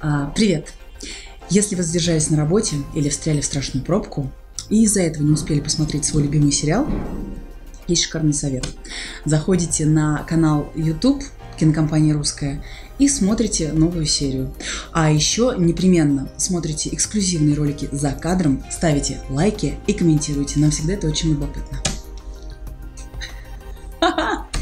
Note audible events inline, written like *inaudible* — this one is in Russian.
А, привет! Если вы задержались на работе или встряли в страшную пробку и из-за этого не успели посмотреть свой любимый сериал, есть шикарный совет. Заходите на канал YouTube кинокомпании «Русская» и смотрите новую серию. А еще непременно смотрите эксклюзивные ролики за кадром, ставите лайки и комментируйте. Нам всегда это очень любопытно. *laughs*